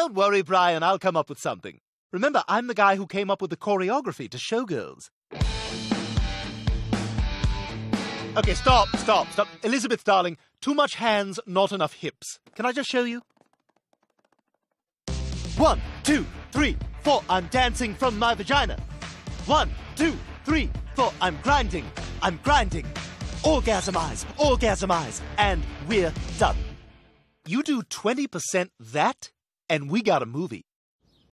Don't worry, Brian, I'll come up with something. Remember, I'm the guy who came up with the choreography to Showgirls. Okay, stop, stop, stop. Elizabeth, darling, too much hands, not enough hips. Can I just show you? One, two, three, four. I'm dancing from my vagina. One, two, three, four. I'm grinding. I'm grinding. Orgasmize, orgasmize. And we're done. You do 20% that, and we got a movie.